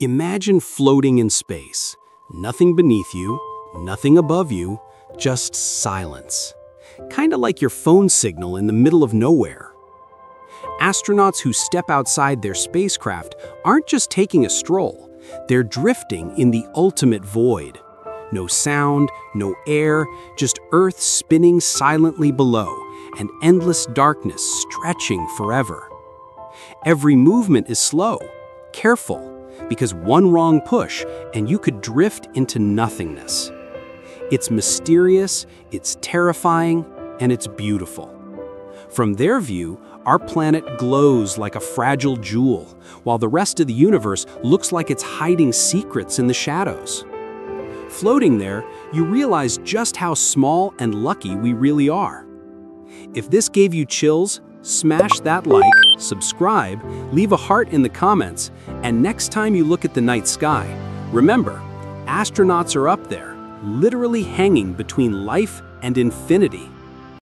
Imagine floating in space. Nothing beneath you, nothing above you, just silence. Kinda like your phone signal in the middle of nowhere. Astronauts who step outside their spacecraft aren't just taking a stroll, they're drifting in the ultimate void. No sound, no air, just Earth spinning silently below, and endless darkness stretching forever. Every movement is slow, careful, because one wrong push and you could drift into nothingness. It's mysterious, it's terrifying, and it's beautiful. From their view, our planet glows like a fragile jewel, while the rest of the universe looks like it's hiding secrets in the shadows. Floating there, you realize just how small and lucky we really are. If this gave you chills, smash that like, subscribe, leave a heart in the comments, and next time you look at the night sky, remember, astronauts are up there, literally hanging between life and infinity.